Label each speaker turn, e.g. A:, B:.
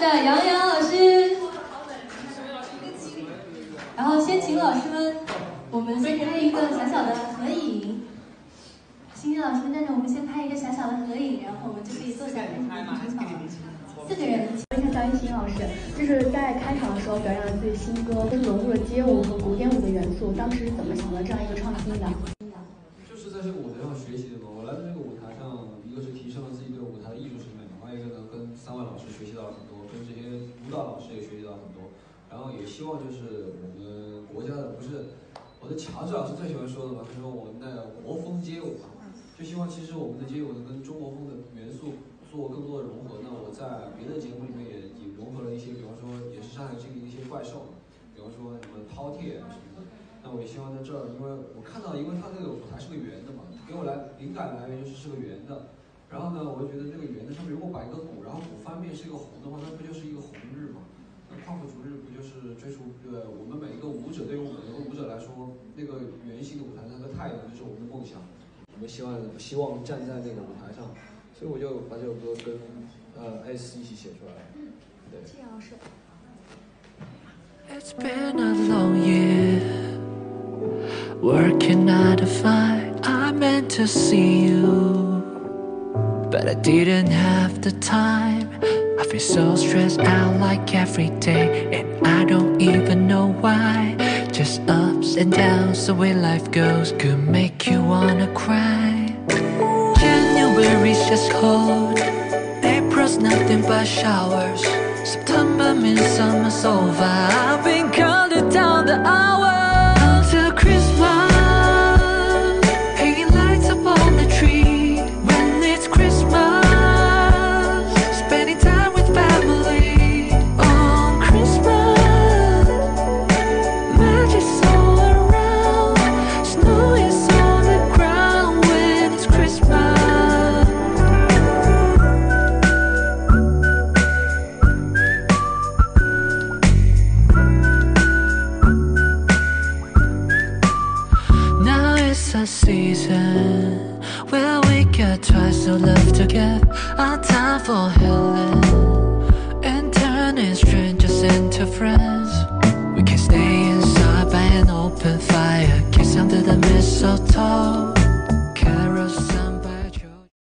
A: 的杨洋,老师。然后先请老师们，我们先拍一个小小的合影。欣欣老师站着，我们先拍一个小小的合影，然后我们就可以坐下来出场了。四个人，
B: 问一下张艺兴老师，就是在开场的时候表演了自己新歌，就融入了街舞和古典舞的元素，当时是怎么想到这样一个创新的？
C: 然后也希望就是我们国家的，不是我的乔治老师最喜欢说的嘛，他说我们的国风街舞嘛，就希望其实我们的街舞能跟中国风的元素做更多的融合。那我在别的节目里面也也融合了一些，比方说也是上海经历的一些怪兽，比方说什么饕餮什么的。那我也希望在这儿，因为我看到，因为它这个舞台是个圆的嘛，给我来灵感来源就是是个圆的。然后呢，我就觉得这个圆的上面如果摆一个鼓，然后鼓翻面是一个红的话，那不就是一个红日吗？那跨府逐日不就是追逐呃我们每一个舞者对于我们每一个舞者来说，那个圆形的舞台那个太阳就是我们的梦想。我们希望希望站在那个舞台上，所以我就把这首歌跟呃 S 一起写出来了。对。
B: 谢老师。
D: It's been a long year working nine to five. I meant to see you, but I didn't have the time. I feel so stressed out like every day, and I don't even know why. Just ups and downs, the way life goes could make you wanna cry. January's just cold, April's nothing but showers. September means summer's over. A season where we get twice the love to give. Our time for healing and turning strangers into friends. We can stay inside by an open fire, kiss under the mistletoe.